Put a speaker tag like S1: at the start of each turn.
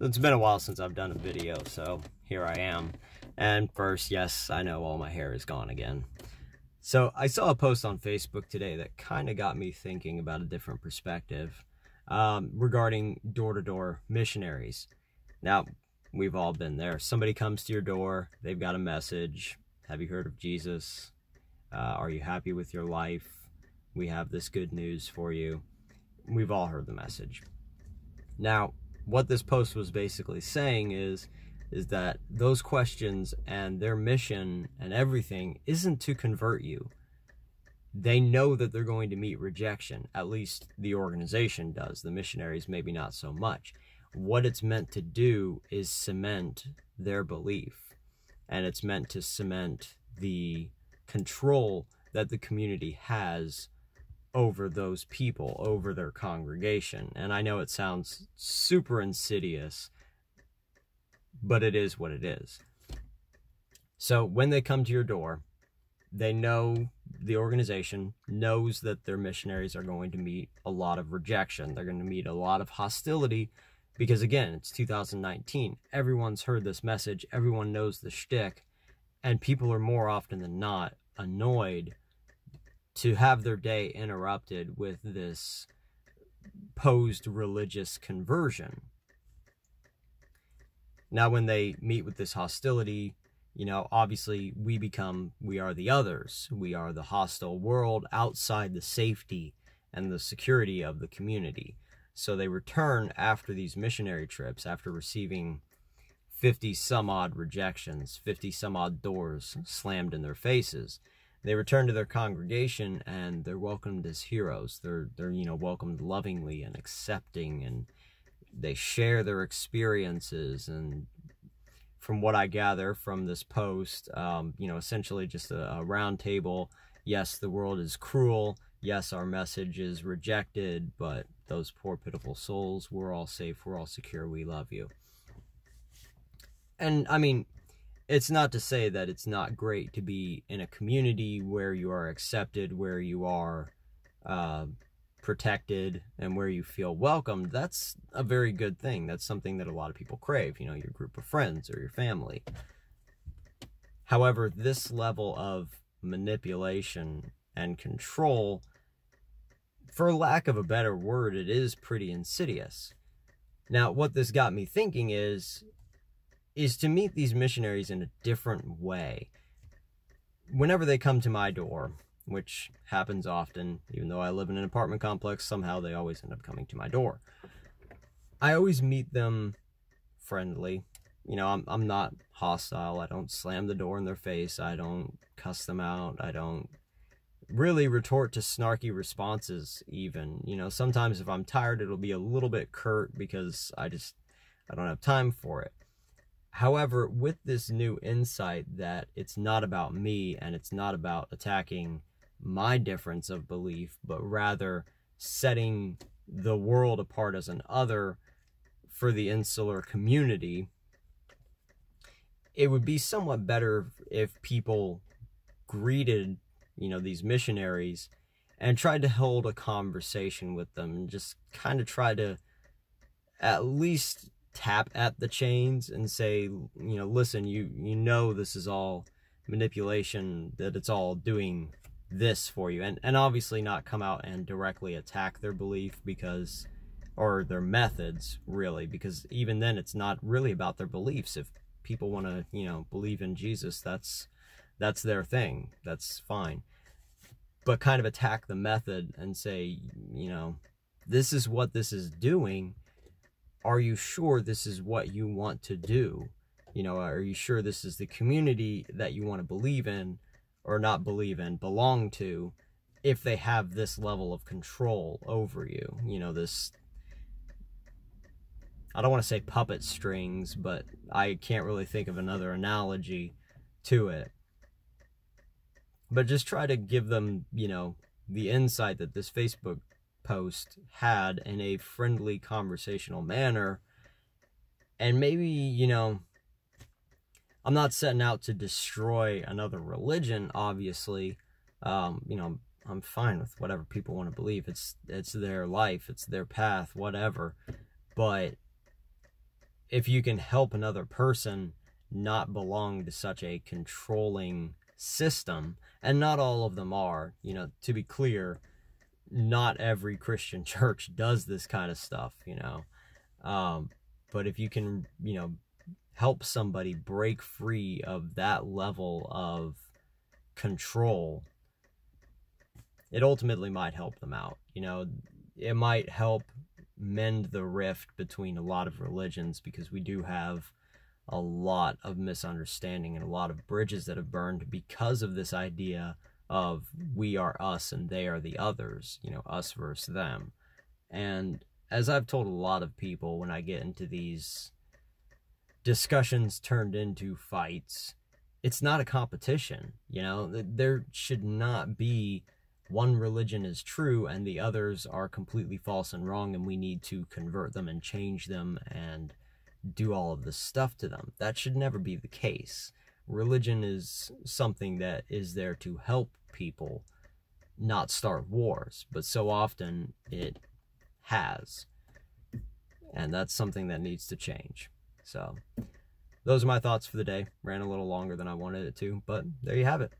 S1: It's been a while since I've done a video, so here I am. And first, yes, I know all my hair is gone again. So I saw a post on Facebook today that kind of got me thinking about a different perspective um, regarding door-to-door -door missionaries. Now, we've all been there. Somebody comes to your door, they've got a message. Have you heard of Jesus? Uh, are you happy with your life? We have this good news for you. We've all heard the message. Now, what this post was basically saying is is that those questions and their mission and everything isn't to convert you. They know that they're going to meet rejection. At least the organization does. The missionaries, maybe not so much. What it's meant to do is cement their belief. And it's meant to cement the control that the community has over those people, over their congregation. And I know it sounds super insidious, but it is what it is. So when they come to your door, they know the organization knows that their missionaries are going to meet a lot of rejection. They're going to meet a lot of hostility because, again, it's 2019. Everyone's heard this message, everyone knows the shtick, and people are more often than not annoyed to have their day interrupted with this posed religious conversion. Now, when they meet with this hostility, you know, obviously we become, we are the others. We are the hostile world outside the safety and the security of the community. So they return after these missionary trips, after receiving 50 some odd rejections, 50 some odd doors slammed in their faces they return to their congregation and they're welcomed as heroes. They're they're you know welcomed lovingly and accepting and they share their experiences and from what I gather from this post, um, you know, essentially just a, a round table. Yes, the world is cruel. Yes, our message is rejected, but those poor pitiful souls, we're all safe, we're all secure, we love you. And I mean, it's not to say that it's not great to be in a community where you are accepted, where you are uh, protected, and where you feel welcomed. That's a very good thing. That's something that a lot of people crave, you know, your group of friends or your family. However, this level of manipulation and control, for lack of a better word, it is pretty insidious. Now, what this got me thinking is is to meet these missionaries in a different way. Whenever they come to my door, which happens often, even though I live in an apartment complex, somehow they always end up coming to my door. I always meet them friendly. You know, I'm, I'm not hostile. I don't slam the door in their face. I don't cuss them out. I don't really retort to snarky responses even. You know, sometimes if I'm tired, it'll be a little bit curt because I just, I don't have time for it. However, with this new insight that it's not about me and it's not about attacking my difference of belief, but rather setting the world apart as an other for the insular community, it would be somewhat better if people greeted, you know, these missionaries and tried to hold a conversation with them and just kind of try to at least tap at the chains and say, you know, listen, you you know this is all manipulation, that it's all doing this for you. And and obviously not come out and directly attack their belief because or their methods really because even then it's not really about their beliefs. If people want to you know believe in jesus that's that's their thing. That's fine. But kind of attack the method and say you know this is what this is doing are you sure this is what you want to do? You know, are you sure this is the community that you want to believe in or not believe in, belong to, if they have this level of control over you? You know, this. I don't want to say puppet strings, but I can't really think of another analogy to it. But just try to give them, you know, the insight that this Facebook post had in a friendly conversational manner. And maybe you know i'm not setting out to destroy another religion obviously. Um, you know i'm fine with whatever people want to believe. It's it's their life it's their path whatever. But if you can help another person not belong to such a controlling system, and not all of them are, you know, to be clear, not every Christian church does this kind of stuff, you know. Um, but if you can, you know, help somebody break free of that level of control, it ultimately might help them out. You know, it might help mend the rift between a lot of religions because we do have a lot of misunderstanding and a lot of bridges that have burned because of this idea of we are us and they are the others, you know, us versus them. And as I've told a lot of people when I get into these discussions turned into fights, it's not a competition, you know, there should not be one religion is true and the others are completely false and wrong and we need to convert them and change them and do all of this stuff to them. That should never be the case. Religion is something that is there to help people not start wars, but so often it has. And that's something that needs to change. So, those are my thoughts for the day. Ran a little longer than I wanted it to, but there you have it.